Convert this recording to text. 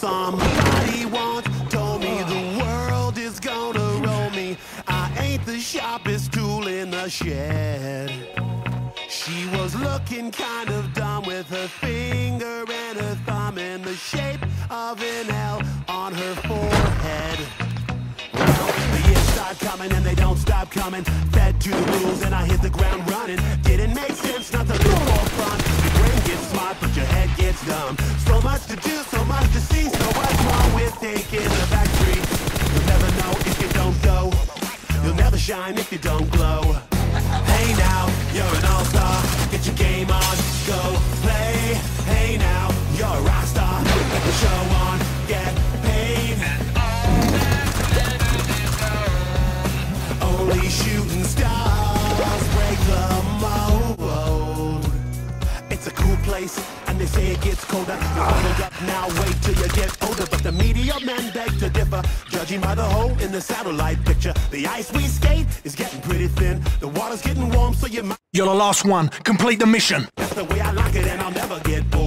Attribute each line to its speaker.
Speaker 1: Somebody once told me the world is gonna roll me. I ain't the sharpest tool in the shed. She was looking kind of dumb with her finger and her thumb in the shape of an L on her forehead. Well, start coming and they don't stop coming. Fed to the rules and I hit the ground running. Didn't make sense not to live for fun. Your brain gets smart, but your head gets dumb. So much to do, so shine if you don't glow. Place, and they say it gets colder. You up now, wait till you get older. But the media men beg to differ, judging by the hole in the satellite picture. The ice we skate is getting pretty thin. The water's getting warm, so you might.
Speaker 2: You're the last one. Complete the mission.
Speaker 1: That's the way I like it, and I'll never get bored.